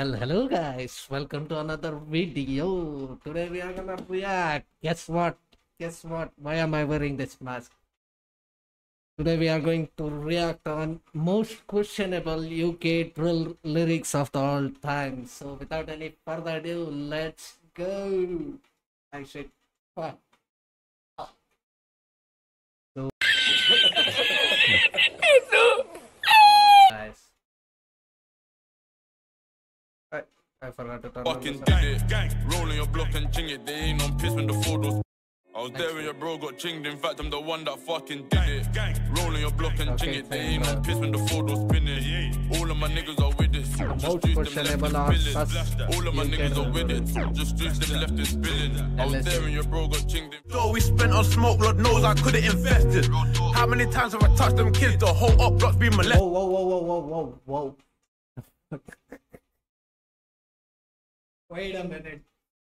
Well, hello guys, welcome to another video. Today we are gonna react. Guess what? Guess what? Why am I wearing this mask? Today we are going to react on most questionable UK drill lyrics of the all time. So without any further ado, let's go. I should. Fuck. So. Guys. I, I forgot to turn on the Fucking did it, gang. Rolling your block and ching it. They ain't on piss when the four doors. I was there when your bro got chinged. In fact, I'm the one that fucking did it, gang. Rolling your block and ching it. They ain't on piss when the four doors spinning. All of my niggas are with it. Just most streets them questionable left are it spilling. All of my niggas are with it. Just streets them left it spilling. I was there when your bro got chinged. In So we spent on smoke, Lord knows I could have invested. How many times have I touched them kids? The whole up block's been molested. Whoa, whoa, whoa, whoa, whoa, whoa, whoa. Wait a minute.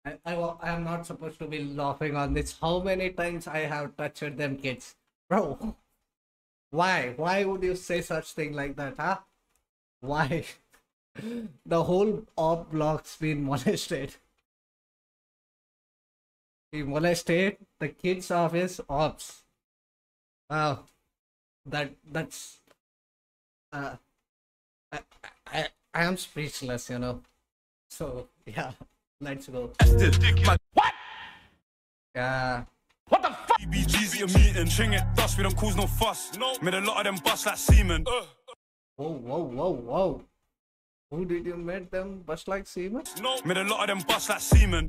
I, I, I am not supposed to be laughing on this. How many times I have touched them kids? Bro, why? Why would you say such thing like that, huh? Why? the whole op block's been molested. He molested the kids of his ops. Wow. That that's uh I, I I am speechless, you know. So yeah, let's go. My Yeah. BBG's at a meeting, ching it, dust, we don't cause no fuss. No. Made a lot of them bust like semen. Whoa, whoa, whoa, whoa. Who did you make them bust like semen? No. Made a lot of them bust like semen.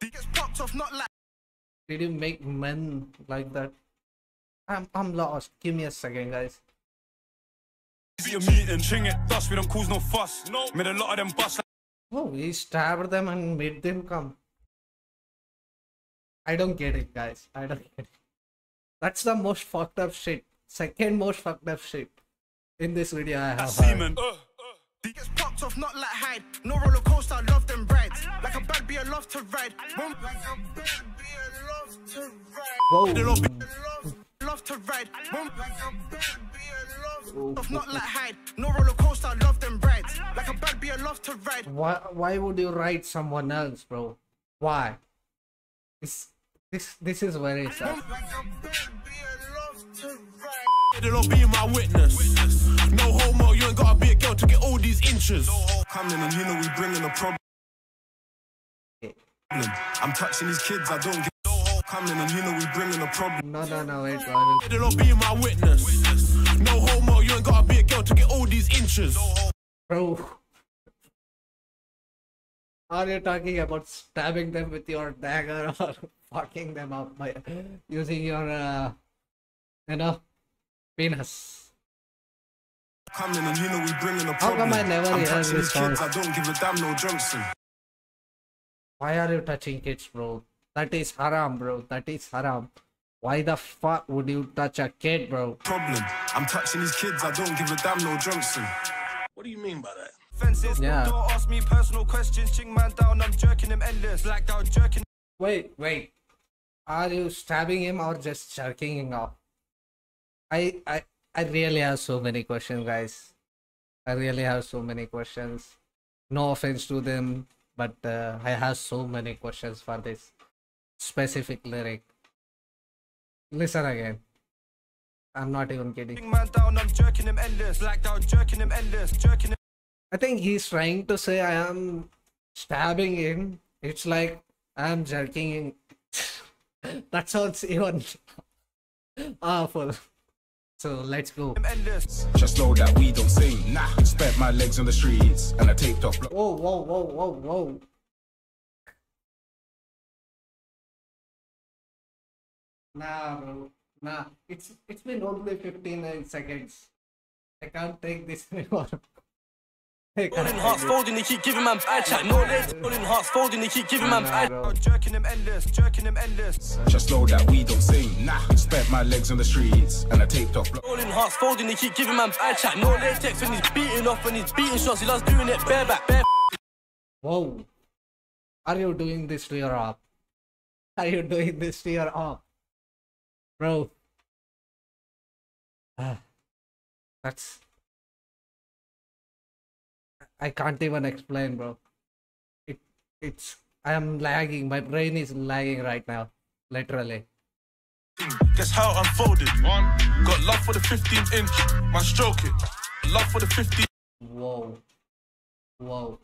gets off, not like Did you make men like that? I'm I'm lost. Give me a second, guys. BBG's at a meeting, ching it, dust, we don't cause no fuss. No. Made a lot of them bust like Oh, he stabbed them and made them come. I don't get it, guys. I don't get it. That's the most fucked up shit. Second most fucked up shit in this video I have. heard. semen. Uh, uh. gets popped off, not like Hyde. No roller coaster, I love them rides. Like a bad bee, I love to ride. When- Like a bad bee, I love to ride. Whoa. Love, love to ride. When- Like a bad bee, I love off, not like Hyde. No roller coaster, I love them rides. Like a bad bee, I love to ride. Why why would you write someone else, bro? Why? This this this is very sad. Like a bad bee, I love to ride. It'll be my witness. No homo, you ain't gotta be a girl to get all these inches. Coming and you know we bringing a problem. I'm touching these kids, I don't get coming and you know we bringing a problem. No no no wait, bro. It'll be my witness. No homo, you ain't gotta be a girl to get all these inches. Bro. Are you talking about stabbing them with your dagger or fucking them up by using your uh you know penis? Coming and you know we bringing a How come I never I'm heard touching this these kids, song? I don't give a damn no Johnson. Why are you touching kids, bro? That is haram, bro. That is haram. Why the fuck would you touch a kid, bro? Problem. I'm touching these kids, I don't give a damn no Johnson. What do you mean by that? Fences, Yeah. don't ask me personal questions. Ching man down, I'm jerking him endless. Blacked out, jerking. Wait, wait. Are you stabbing him or just jerking him off? I I I really have so many questions, guys. I really have so many questions. No offense to them, but uh, I have so many questions for this specific lyric. Listen again. I'm not even kidding. Man down, I'm jerking him endless. Blacked out, jerking him endless. Jerking him. I think he's trying to say I am stabbing him. It's like I'm jerking him. that sounds even awful. So let's go. endless. Just know that we don't sing. Nah. Spent my legs on the streets and I taped off. Whoa, whoa, whoa, whoa, whoa. Nah, bro. Nah. It's it's been only 59 seconds. I can't take this anymore. I can't Rolling take hearts it. folding, they keep giving man eye chat. No legs, rolling hearts folding, they keep giving man Nah, eye. Jerking him endless. Jerking him endless. Just know that we don't sing. Nah. Spent my legs on the streets and I taped off. Rolling hearts folding, they keep giving man eye chat. No latex when he's beating off, when he's beating shots, he loves doing it bareback, bare. Whoa. Are you doing this to your op? Are you doing this to your op? Bro. Ah. That's I can't even explain, bro. It it's I am lagging. My brain is lagging right now, literally. Guess how it unfolded. One. Got love for the 15 inch. Man, stroke it. Love for the 15. Whoa, whoa.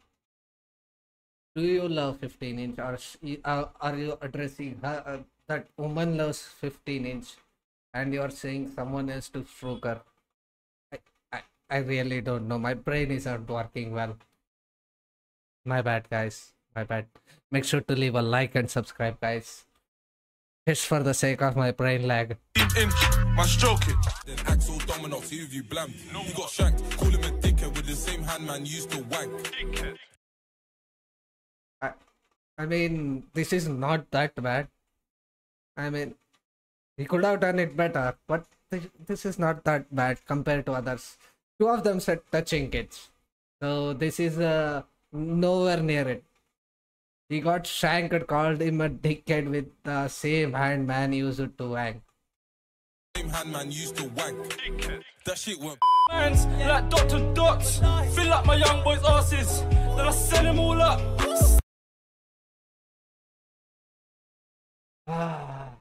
Do you love 15 inch, or s- y- are, are you addressing her, uh, that woman loves 15 inch, and you are saying someone else to stroke her? I, really don't know. My brain is not working well. My bad, guys. My bad. Make sure to leave a like and subscribe, guys. Just for the sake of my brain lag. 15 inch. Man, stroke it. Then Axel Dominox, who have you? You got shanked, call him a dickhead with the same hand man used to wank. I, I mean, this is not that bad. I mean, he could have done it better, but this is not that bad compared to others. Two of them said touching kids, so this is uh, nowhere near it. He got shanked, called him a dickhead with the same hand man used to wank. Same hand man used to wank. That shit went Hands like Dr. Dots. Fill up my young boys' asses. Then I send them all up.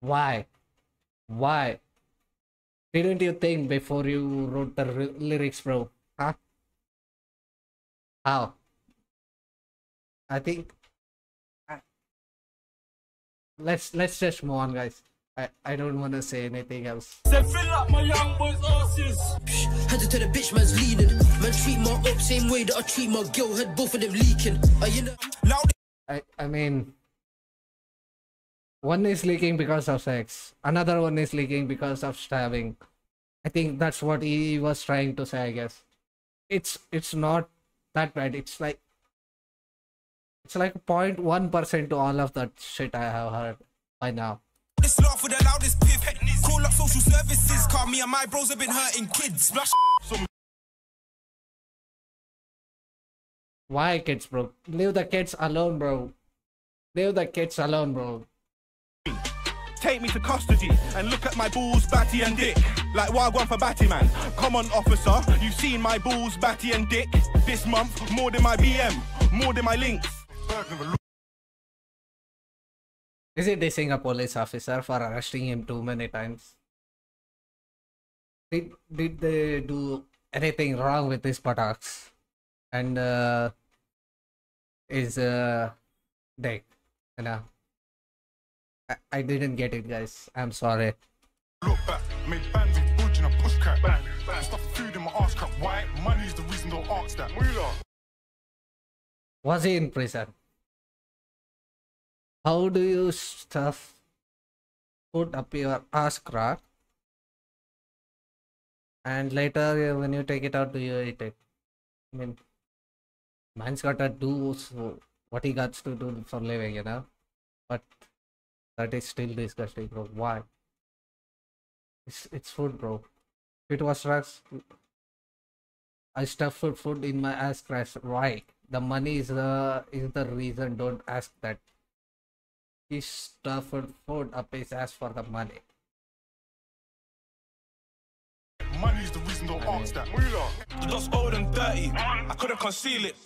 Why? Why? Didn't you think before you wrote the ry- lyrics, bro? Huh? How? I think. I- Let's let's just move on, guys. I I don't want to say anything else. Said fill up my young boys' asses. Handed to the bitch man's leaning. Man treat my up same way that I treat my girl. Had both of them leaking. Are you know? I I mean, one is leaking because of sex. Another one is leaking because of stabbing. I think that's what he was trying to say. I guess it's it's not that bad. It's like it's like 0.1 percent to all of that shit I have heard by now. With the loudest piff. Call up social services. Car me and my bros have been hurting kids. Splash. Why kids, bro? Leave the kids alone, bro. Leave the kids alone, bro. Take me to custody and look at my balls, batty and dick. Like Wagwan for Batty Man. Come on, officer, you've seen my balls, batty and dick. This month, more than my BM, more than my links. Is he dissing a police officer for arresting him too many times? Did did they do anything wrong with his buttocks? And uh is uh dick, you know? I, I didn't get it guys. I'm sorry. Look back, made bands and a push cat. Stuff food in my ass crack. Why? Money's the reason don't ask that. Was he in prison? How do you stuff food up your ass crack? And later, when you take it out, do you eat it? I mean, man's gotta do so what he got to do for living, you know? But that is still disgusting, bro. Why? It's, it's food, bro. If it was drugs, I stuff food, food in my ass crack. Why? The money is the is the reason. Don't ask that. He stuffed food up his ass for the money. Money's the reason don't ask that. The dust old and dirty. I couldn't conceal it.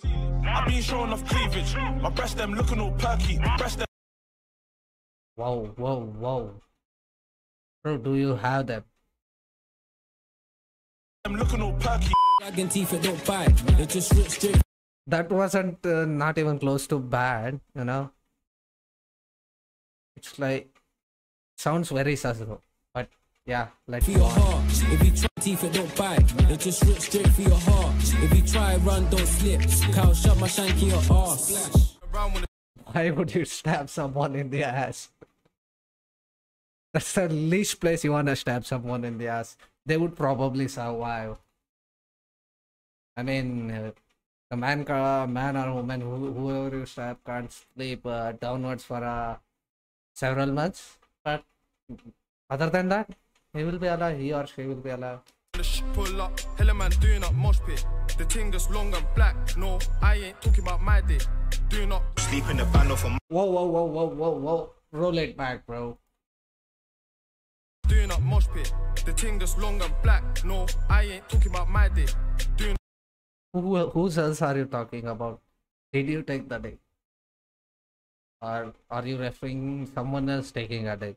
I've been showing off cleavage. My breast them looking all perky. Breast them Whoa, whoa, whoa. Bro, do you have them? looking all perky. That don't bite. They just That wasn't uh, not even close to bad, you know. It's like sounds very sus though. But yeah, let's go on. If you try teeth that don't bite, they just rip straight for your heart. If you try run, don't slip. Cow shut my shank in your ass. Why would you stab someone in the ass? That's the least place you wanna stab someone in the ass. They would probably survive. I mean, uh, the man, ca- man or woman, who, whoever you stab can't sleep uh, downwards for uh, several months. But other than that, he will be alive. He or she will be alive. The pull up, hella man doing up mosh pit. The thing that's long and black. No, I ain't talking about my dick. Do not Sleep in the van off a Whoa, whoa, whoa, whoa, whoa, whoa! Roll it back, bro. Doing mosh pit. The thing that's long and black. No, I ain't talking about my dick. Who whose else are you talking about? Did you take the day? Or are you referring someone else taking a day?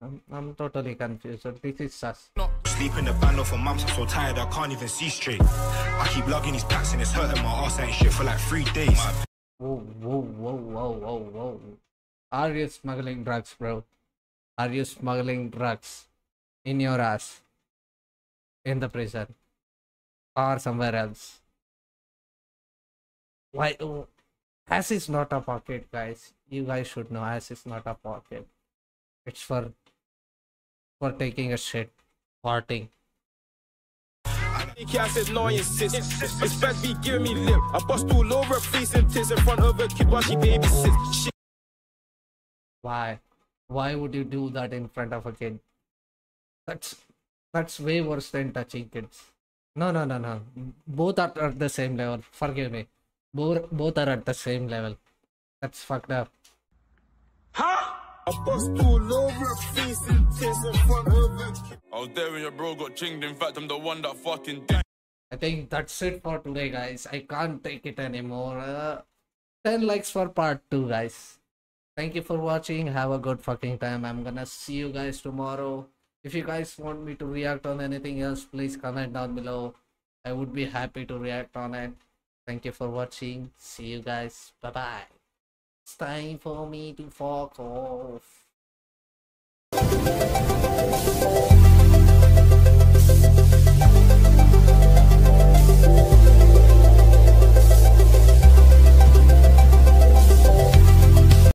I'm, I'm totally confused. So this is sus. Sleep in the van for months, I'm so tired I can't even see straight. I keep lugging these packs and it's hurting my ass, I ain't shit for like three days. Whoa, whoa, whoa, whoa, whoa, whoa. Are you smuggling drugs, bro? Are you smuggling drugs in your ass? In the prison? Or somewhere else? Why? Oh, ass is not a pocket, guys. You guys should know ass is not a pocket. It's for for taking a shit, farting. I said no, I insist. This bad be giving me lip. I bust all over face and tits in front of her kid while she babysits. Why? Why would you do that in front of a kid? That's that's way worse than touching kids. No, no, no, no. Both are at the same level. Forgive me. Both both are at the same level. That's fucked up. Huh? I bust all over her face and tits in front of her kid. I was there when your bro got chinged. In fact, I'm the one that fucking did. I think that's it for today, guys. I can't take it anymore. Uh, 10 likes for part 2, guys. Thank you for watching. Have a good fucking time. I'm gonna see you guys tomorrow. If you guys want me to react on anything else, please comment down below. I would be happy to react on it. Thank you for watching. See you guys. Bye bye. It's time for me to fuck off.